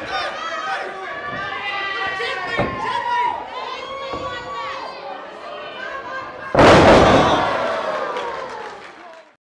Let's go!